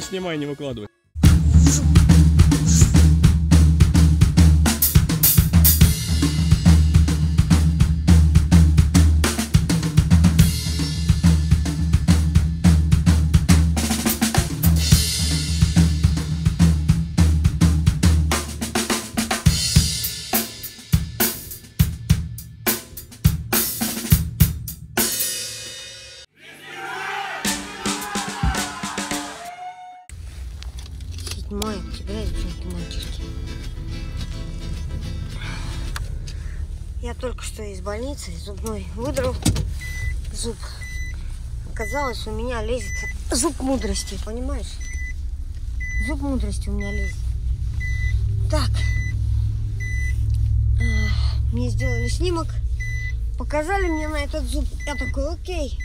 не снимай, не выкладывай. Я только что из больницы зубной выдрал зуб. Оказалось, у меня лезет зуб мудрости, понимаешь? Зуб мудрости у меня лезет. Так. Эх, Мне сделали снимок. Показали мне на этот зуб. Я такой, окей.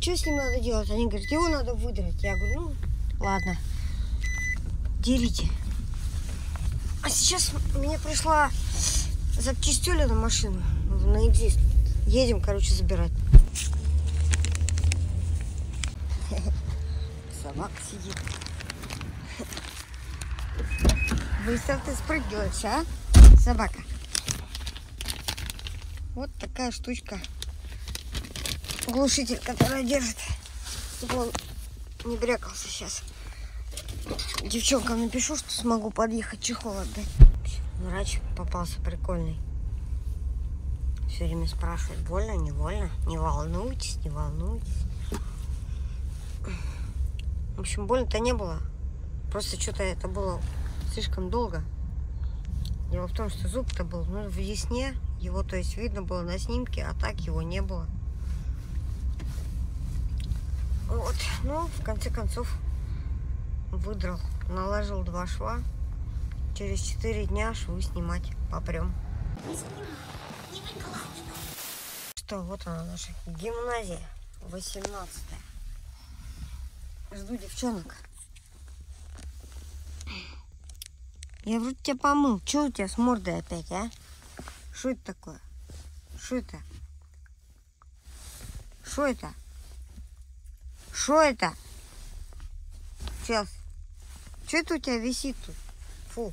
Что с ним надо делать? Они говорят, его надо выдрать. Я говорю, ну, ладно делите. А сейчас мне пришла запчастюля на машину, на экзист. Едем, короче, забирать. Собака сидит. Быстро ты спрыгиваешь, а, собака? Вот такая штучка. Глушитель, который держит, чтобы он не брякался сейчас. Девчонкам напишу, что смогу подъехать чехол отдать. Врач попался прикольный. Все время спрашивает, больно, не больно? Не волнуйтесь, не волнуйтесь. В общем, больно-то не было. Просто что-то это было слишком долго. Дело в том, что зуб-то был ну, в ясне. Его, то есть, видно было на снимке, а так его не было. Вот. Ну, в конце концов, выдрал, наложил два шва. Через четыре дня швы снимать попрем. Что, вот она наша гимназия, 18 Жду девчонок. Я вроде тебя помыл. Че у тебя с мордой опять, а? Что это такое? Что это? Что это? Что это? Сейчас. Что это у тебя висит тут? Фу.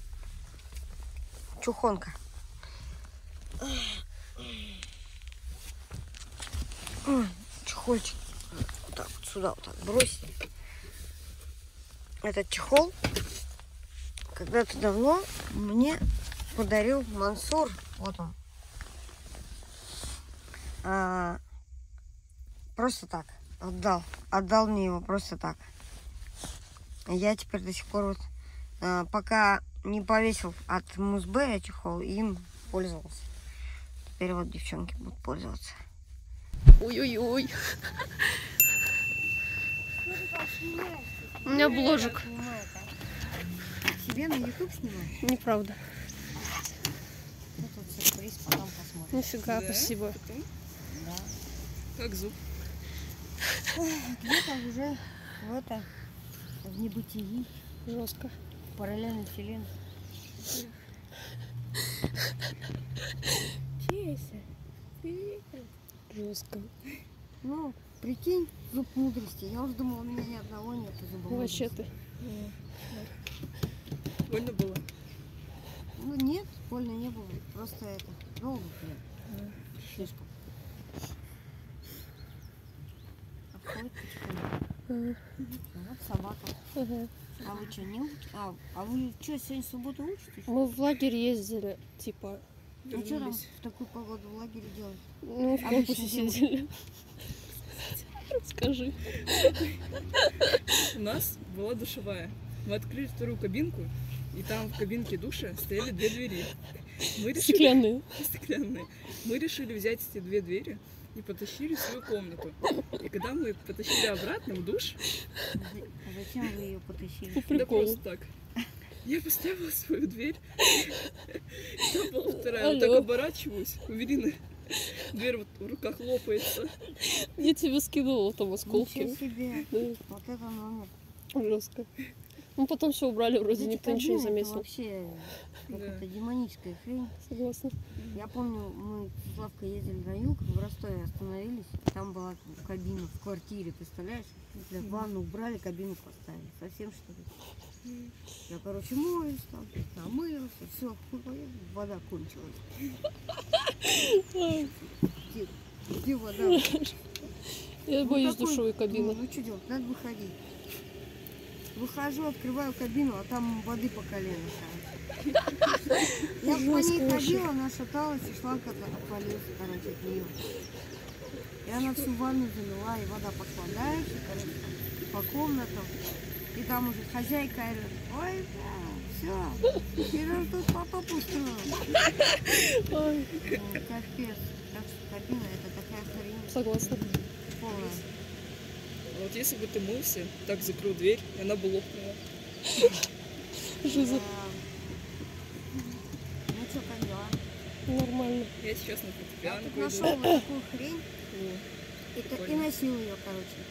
Чухонка. Чехольчик. Вот так вот сюда вот так бросить. Этот чехол когда-то давно мне подарил Мансур. Вот он. А, просто так. Отдал. Отдал мне его просто так. Я теперь до сих пор вот, а, пока не повесил от Музбе чехол, им пользовался. Теперь вот девчонки будут пользоваться. Ой-ой-ой. У меня бложик. Себе на YouTube снимаешь? Неправда. Ну, тут сюрприз, потом посмотрим. Нифига, спасибо. Да. Как зуб? Где-то уже в это, в небытии, Жестко. В параллельной вселенной. Жестко. Ну, прикинь, зуб мудрости. Я уже думала, у меня ни одного нет зуба Вообще мудрости. ты. Больно было? Ну, нет, больно не было. Просто это, долго нет. Слишком. Обходит потихоньку. Вот собака. А вы что, не учите? А, а вы что, сегодня субботу учитесь? Мы в лагерь ездили, типа, А что там в такую погоду в лагере делать? ну, в Обычно корпусе делают. сидели. Скажи. У нас была душевая. Мы открыли вторую кабинку, и там в кабинке душа стояли две двери. Мы решили... Стеклянные. Стеклянные. Мы решили взять эти две двери и потащили в свою комнату. И когда мы потащили обратно в душ, А зачем вы ее потащили? По да просто так. Я поставила свою дверь, и там была вторая. Вот Алло. так оборачиваюсь, у Верины дверь вот в руках лопается. Я тебе скидывала там Ничего осколки. себе. Да, Вот это номер. жестко. Ну, потом все убрали, вроде Эти никто ничего не это заметил. вообще. Какая-то демоническая хрень. Согласна. Я помню, мы с Славкой ездили на юг, в Ростове остановились. Там была кабина в квартире, представляешь? Для ванну убрали, кабину поставили. Совсем что ли? Я, короче, моюсь там, намылился, все, вода кончилась. Где, где вода? Я Ну, боюсь такой, душевой кабины. Ну что делать, надо выходить. Выхожу, открываю кабину, а там воды по колено. Я по ней ходила, она шаталась, и шланг от- отвалился, короче, от нее. И она всю ванну залила, и вода пошла дальше, короче, по комнатам. И там уже хозяйка орёт, ой, все, теперь тут потоп устроил. Капец. Так что кабина это такая хрень согласна. полная. А Вот если бы ты мылся, так закрыл дверь, и она бы лопнула. Жиза. Да. Ну что, как дела? Нормально. Я сейчас на Я фортепиано пойду. нашел вот такую хрень и, и носил ее, короче.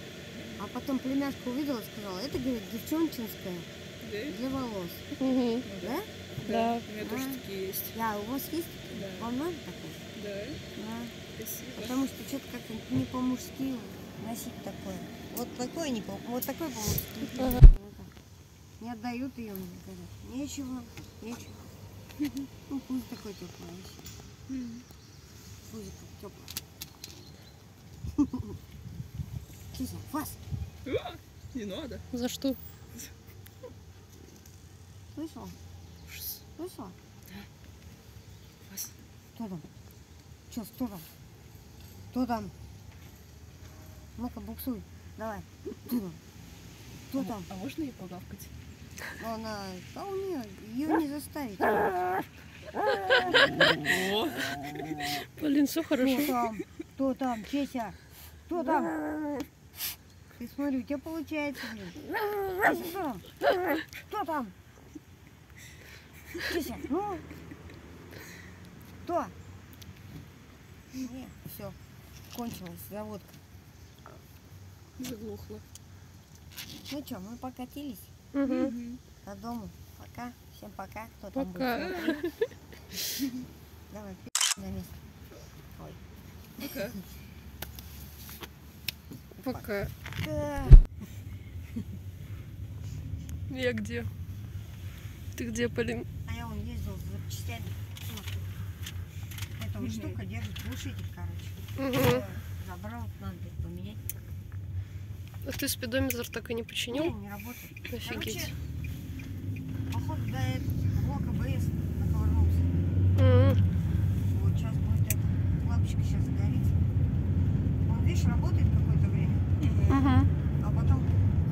А потом племяшка увидела и сказала, это, говорит, девчончинская да? для волос. Угу. Ну Да? Да. У меня тоже А. такие есть. Я, у вас есть? Да. Вам надо такое? Да, Да. спасибо. Потому что что-то как-то не по-мужски носить такое. Вот такое не по вот такое по-мужски. Ага. Не отдают ее, мне говорят. Нечего, нечего. Ну, пусть такой теплый вообще. Пусть теплый. Тише, вас, Не надо. За что? слышал? Слышал? Вас. Кто там? Че, кто там? Кто там? Ну-ка, буксуй. Давай. Кто там? Кто там? А можно ей погавкать? Ну, Она... Да у нее, ее не заставить. Блин, все Кто хорошо. там? Кто там? Чеся? Кто там? Ты смотри, у тебя получается, кто там? Кто там? Чеся, ну? Кто? Не, все, кончилась заводка. Заглохла. Ну что, мы покатились Угу. до дома. Пока. Всем пока. Кто там Пока. будет смотреть. Давай, пи*** на место. Ой. пока. Пока. Да. Я где? Ты где, Полин? А я вон ездил за запчастями. Эта вот Мгм. штука держит глушитель, короче. Угу. Забрал, надо будет поменять. А ты спидометр так и не Не, починил? не работает. Офигеть. Короче, походу, да, этот блок АБС наковырнулся. М, Вот сейчас будет эта лампочка сейчас загорится. Он, видишь, работает какое-то время, Мгм. а потом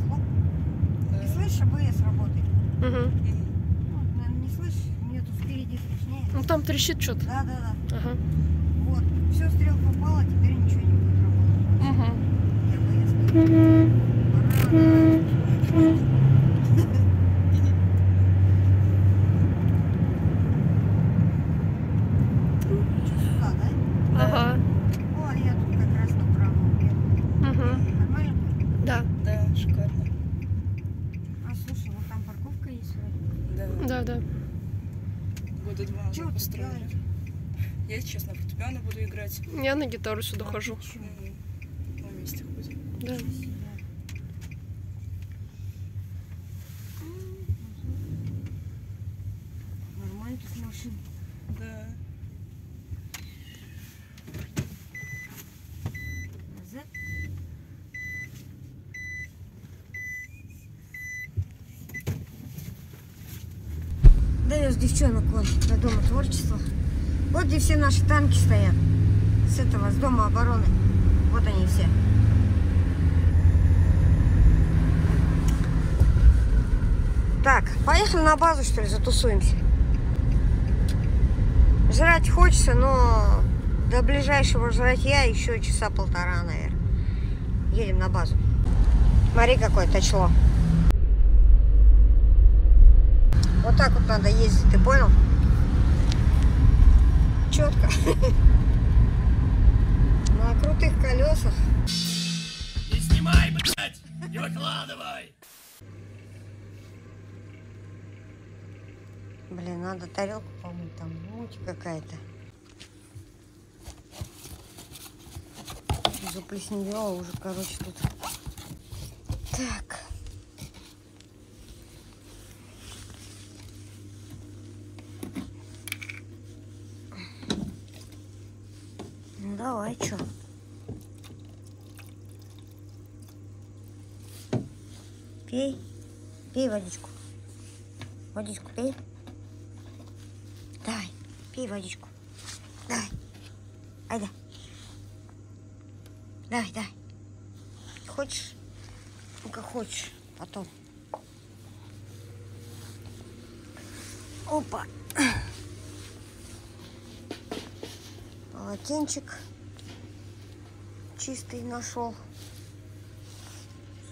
хлоп. И слышишь, АБС работает. Мгм. Ну, наверное, не слышишь, мне тут впереди слышнее. Ну там трещит что-то. Да, да, да. Ага. Вот, все, стрелка упала, теперь ничего не будет работать. Угу. И АБС тоже. Пора. Чё, сюда, да? Ага. О, я тут как раз направо. Угу. Нормально? Да. Да, шикарно. А слушай, вот там парковка есть вроде. Да. Да, да. Года два построили. Я сейчас на фортепиано буду играть. Я на гитару сюда А хожу. ты чё? М, Мы вместе ходим. Да. Нормально тут машин. Да. Назад. Довез девчонок вон до Дома творчества. Вот где все наши танки стоят. С этого, с Дома обороны. Вот они все. Так, поехали на базу, что ли, затусуемся. Жрать хочется, но до ближайшего жратья еще часа полтора, наверное. Едем на базу. Смотри, какое точло. Вот так вот надо ездить, ты понял? Четко. На крутых колесах. Не снимай, блядь! Не выкладывай! Блин, надо тарелку помыть, там муть какая-то. Заплесневела уже, короче, тут. Так. Ну давай, чё? Пей. Пей водичку. Водичку пей. Пей водичку. Давай. Айда. Давай, давай. Хочешь? Ну, как хочешь. Потом. Опа. Полотенчик чистый нашел.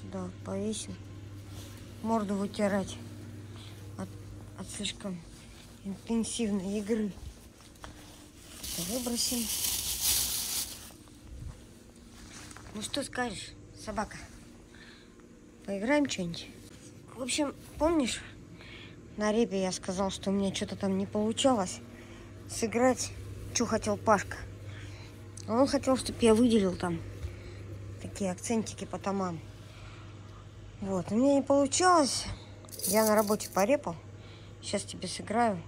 Сюда повесим. Морду вытирать от, от слишком интенсивной игры. Это выбросим. Ну что скажешь, собака? Поиграем что-нибудь? В общем, помнишь, на репе я сказал, что у меня что-то там не получалось сыграть, что хотел Пашка. А Он хотел, чтобы я выделил там такие акцентики по томам. Вот, у меня не получалось. Я на работе порепал. Сейчас тебе сыграю.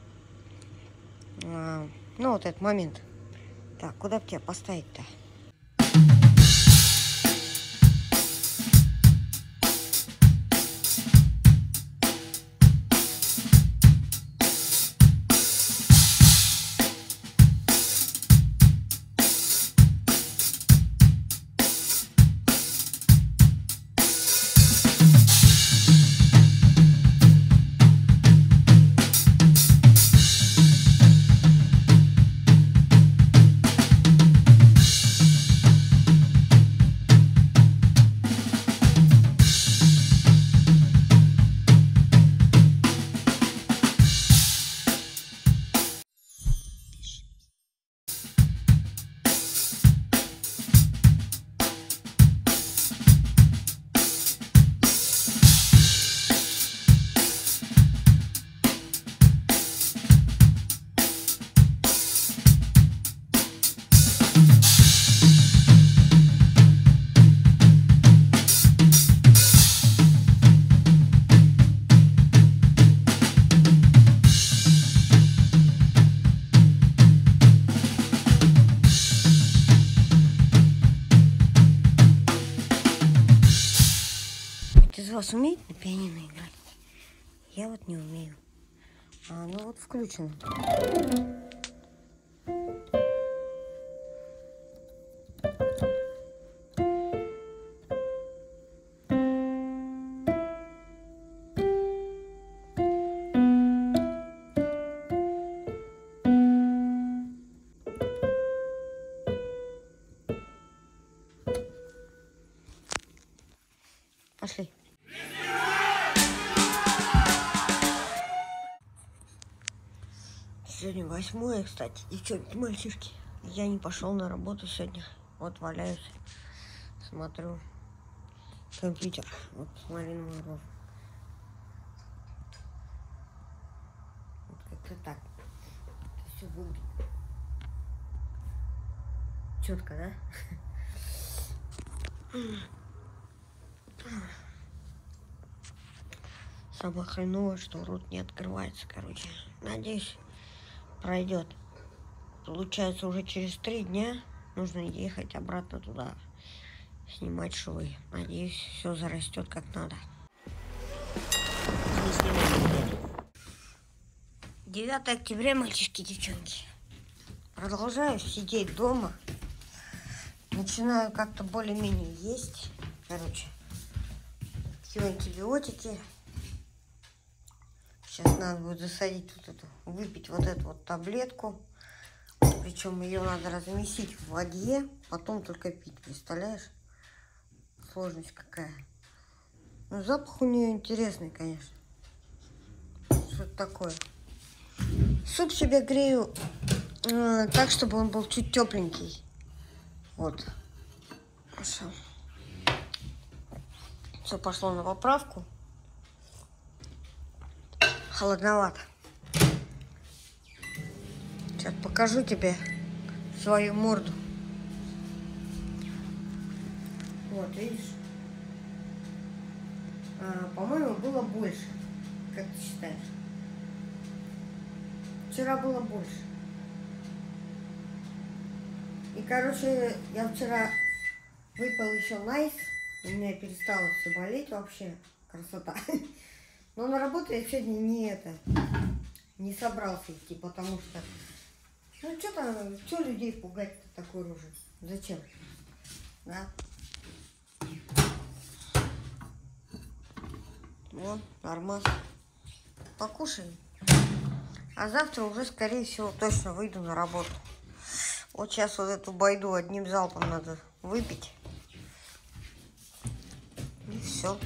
Ну, вот этот момент. Так, куда бы тебя поставить-то? Вас умеет на пианино играть? Я вот не умею. А оно вот включено. Сегодня восьмое, кстати, девчонки, мальчишки. Я не пошел на работу сегодня. Вот валяюсь, смотрю компьютер. Вот посмотри на мою рожу. Вот как-то так. Это все выглядит. Четко, да? Самое хреновое, что рот не открывается, короче. Надеюсь, пройдет. Получается, уже через три дня нужно ехать обратно туда, снимать швы. Надеюсь, все зарастет как надо. 9 октября, мальчишки девчонки. Продолжаю сидеть дома. Начинаю как-то более-менее есть. Короче, пью антибиотики. Сейчас надо будет засадить вот эту, выпить вот эту вот таблетку. Причем ее надо размесить в воде, потом только пить, представляешь? Сложность какая. Ну, запах у нее интересный, конечно. Что это такое? Суп себе грею э, так, чтобы он был чуть тепленький. Вот. Все. Все пошло на поправку. Холодновато. Сейчас покажу тебе свою морду. Вот, видишь? А, по-моему, было больше. Как ты считаешь? Вчера было больше. И, короче, я вчера выпил еще найс. У меня перестало все болеть вообще. Красота. Но на работу я сегодня не это, не собрался идти, потому что... Ну, что там, что людей пугать-то такой рожей? Зачем? Да? Вон, нормас. Покушаем. А завтра уже, скорее всего, точно выйду на работу. Вот сейчас вот эту байду одним залпом надо выпить. И все.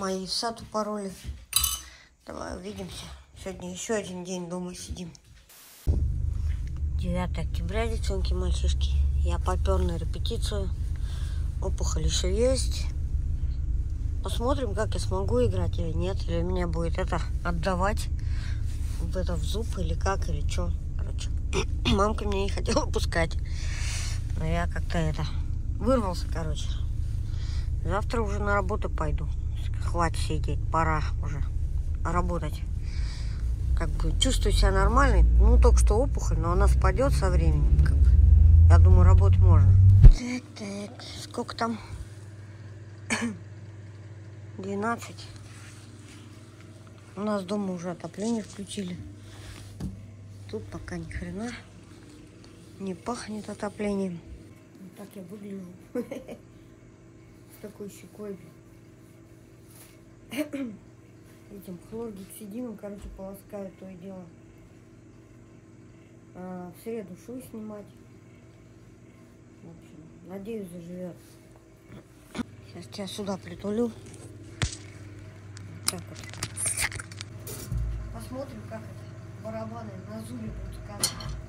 Мои в сад упороли. Давай увидимся. Сегодня еще один день дома сидим. 9 октября, девчонки, мальчишки. Я попер на репетицию. Опухоль еще есть. Посмотрим, как я смогу играть или нет. Или меня будет это отдавать в это в зуб или как, или что. Короче, мамка меня не хотела пускать. Но я как-то это вырвался, короче. Завтра уже на работу пойду. Хватит сидеть, пора уже работать. Как бы чувствую себя нормально. Ну, только что опухоль, но она спадет со временем. Как бы. Я думаю, работать можно. Так, так, сколько там? 12. У нас дома уже отопление включили. Тут пока ни хрена не пахнет отоплением. Вот так я выгляжу. С такой щекой. Этим хлоргексидином, короче, полоскаю то и дело. А, в среду шуй снимать. В общем, надеюсь, заживет. Сейчас тебя сюда притулю. Так вот. Посмотрим, как это барабаны на зуле будут сказать.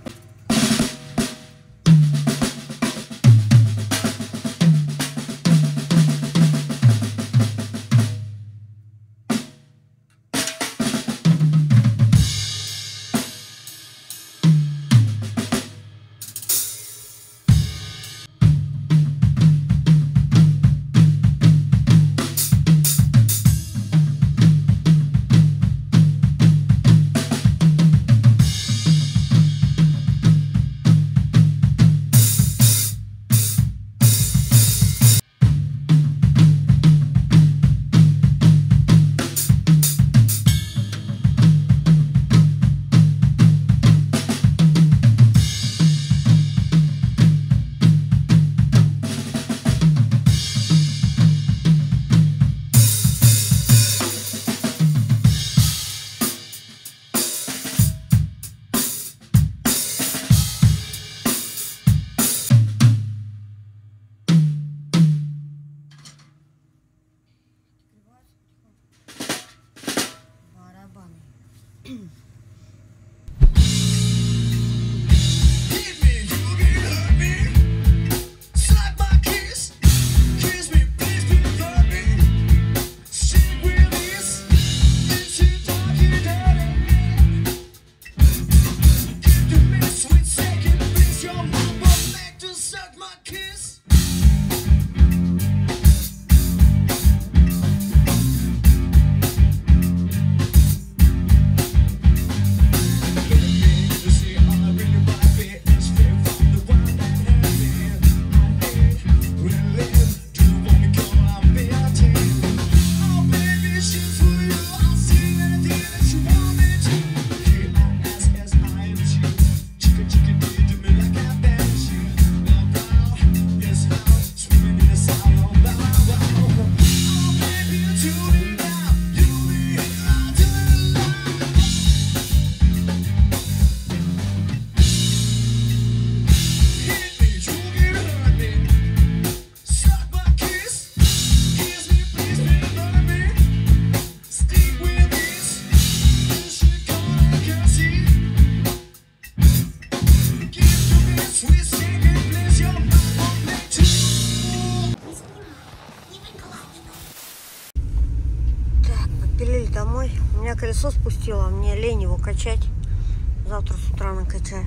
Спустило, мне лень его качать. Завтра с утра накачаю.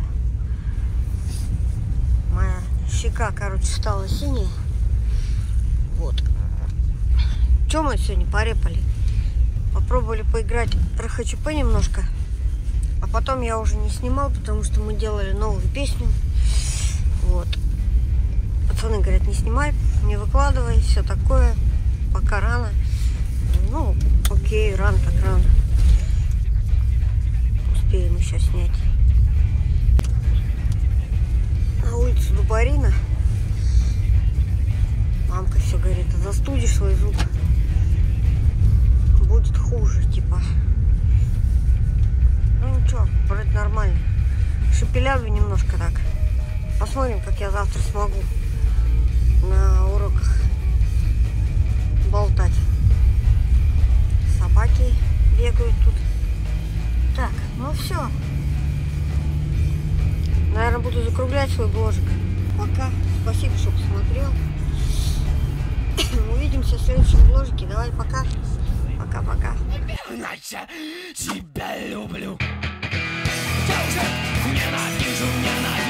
Моя щека, короче, стала синяя. Вот. Что мы сегодня порепали? Попробовали поиграть РХЧП немножко. А потом я уже не снимал, потому что мы делали новую песню. Вот. Пацаны говорят, не снимай, не выкладывай, все такое. Пока рано. Ну, окей, рано так рано. Успеем еще снять. На улице Дубарина. Мамка все говорит, застудишь свой звук. Будет хуже, типа. Ну ничего, вроде нормально. Шепелявлю немножко так. Посмотрим, как я завтра смогу на уроках болтать. Собаки бегают тут. Так, ну все. Наверное, буду закруглять свой бложик. Пока. Спасибо, что посмотрел. Увидимся в следующем бложике. Давай, пока. Пока-пока. Тебя люблю. Ненавижу, ненавижу.